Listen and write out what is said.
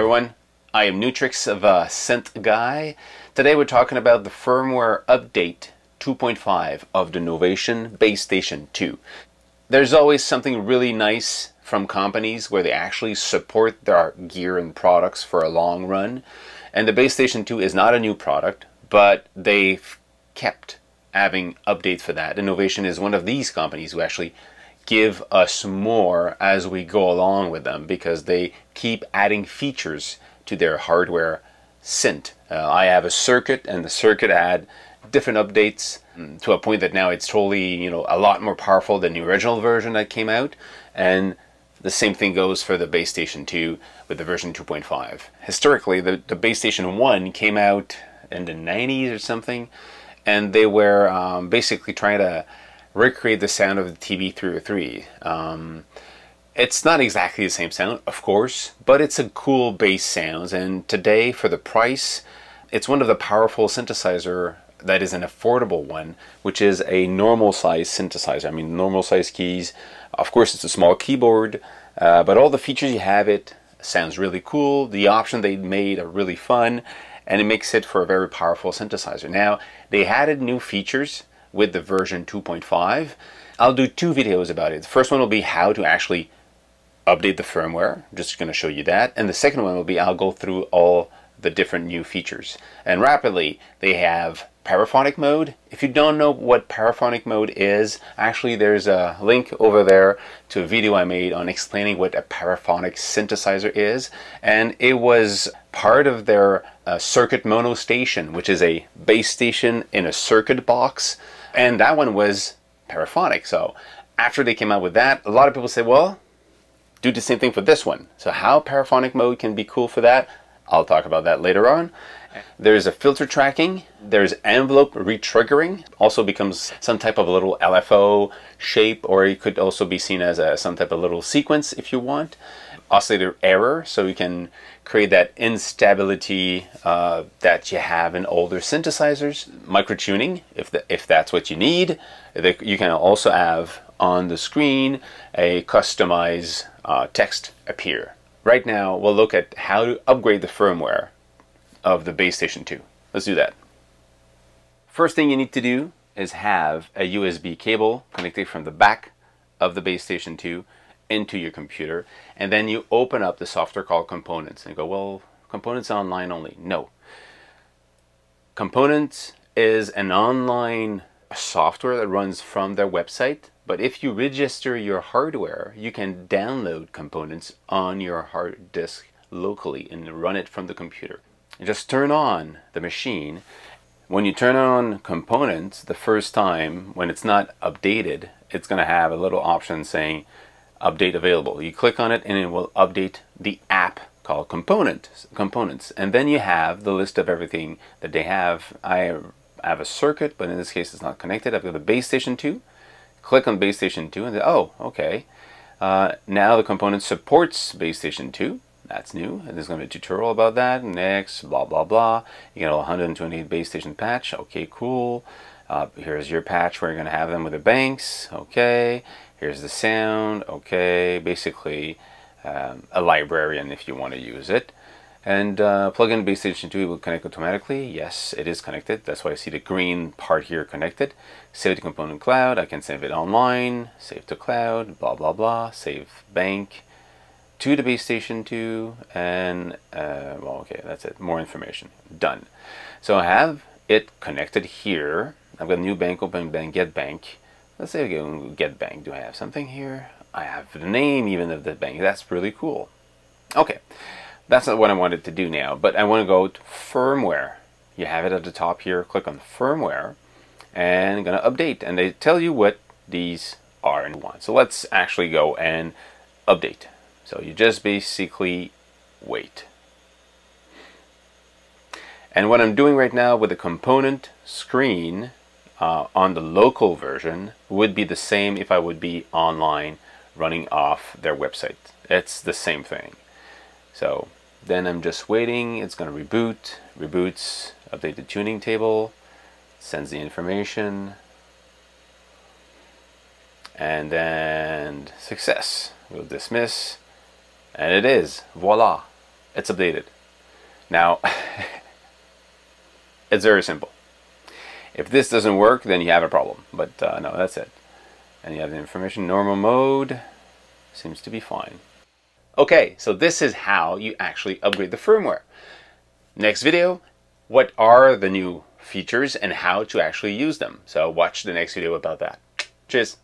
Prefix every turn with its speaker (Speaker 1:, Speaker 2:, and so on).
Speaker 1: everyone, I am Nu-Trix of uh, Synth Guy. Today we're talking about the firmware update 2.5 of the Novation Bass Station 2. There's always something really nice from companies where they actually support their gear and products for a long run. And the Bass Station 2 is not a new product, but they've kept having updates for that. Novation is one of these companies who actually give us more as we go along with them because they keep adding features to their hardware synth. Uh, I have a circuit and the circuit had different updates mm, to a point that now it's totally, you know, a lot more powerful than the original version that came out. And the same thing goes for the Bass Station 2 with the version 2.5. Historically, the, the Bass Station 1 came out in the 90s or something, and they were um, basically trying to recreate the sound of the TB303. Um, it's not exactly the same sound, of course, but it's a cool bass sound. And today, for the price, it's one of the powerful synthesizer that is an affordable one, which is a normal size synthesizer. I mean, normal size keys. Of course, it's a small keyboard, uh, but all the features you have it sounds really cool. The option they made are really fun, and it makes it for a very powerful synthesizer. Now, they added new features with the version 2.5. I'll do two videos about it. The first one will be how to actually update the firmware. I'm just going to show you that. And the second one will be I'll go through all the different new features. And rapidly, they have paraphonic mode. If you don't know what paraphonic mode is, actually there's a link over there to a video I made on explaining what a paraphonic synthesizer is. And it was part of their uh, circuit mono station, which is a Bass Station in a circuit box. And that one was paraphonic. So after they came out with that, a lot of people say, well, do the same thing for this one. So how paraphonic mode can be cool for that, I'll talk about that later on. There's a filter tracking, there's envelope retriggering, also becomes some type of a little LFO shape, or it could also be seen as a, some type of little sequence if you want. Oscillator error, so you can create that instability uh, that you have in older synthesizers. Microtuning, if, the, if that's what you need. You can also have on the screen a customized uh, text appear. Right now, we'll look at how to upgrade the firmware of the Bass Station 2. Let's do that. First thing you need to do is have a USB cable connected from the back of the Bass Station 2 into your computer and then you open up the software called components and go well components online only no components is an online software that runs from their website but if you register your hardware you can download components on your hard disk locally and run it from the computer just turn on the machine when you turn on components the first time when it's not updated it's going to have a little option saying update available. You click on it and it will update the app called component components and then you have the list of everything that they have. I have a circuit but in this case it's not connected. I've got the Bass Station 2. Click on Bass Station 2 and say oh okay. Uh, now the component supports Bass Station 2 that's new. And there's going to be a tutorial about that. Next blah blah blah. You get a 128 Bass Station patch. Okay cool. Uh, here's your patch where you're going to have them with the banks. Okay. Here's the sound, okay, basically um, a librarian if you want to use it. And uh, plug in Bass Station 2 will connect automatically. Yes, it is connected. That's why I see the green part here connected. Save to component cloud. I can save it online. Save to cloud. Blah, blah, blah. Save bank to the Bass Station 2. And, uh, well, okay, that's it. More information. Done. So I have it connected here. I've got a new bank open bank, get bank. Let's say I go get bank. Do I have something here? I have the name even of the bank. That's really cool. Okay, that's not what I wanted to do now, but I want to go to firmware. You have it at the top here. Click on firmware and I'm going to update. And they tell you what these are and want. So let's actually go and update. So you just basically wait. And what I'm doing right now with the component screen uh, on the local version would be the same if I would be online running off their website. It's the same thing. So then I'm just waiting. It's going to reboot, reboots, update the tuning table, sends the information, and then success. We'll dismiss, and it is. Voila. it's updated. Now, it's very simple. If this doesn't work, then you have a problem. But uh, no, that's it. And you have the information, normal mode, seems to be fine. Okay, so this is how you actually upgrade the firmware. Next video, what are the new features and how to actually use them. So watch the next video about that. Cheers.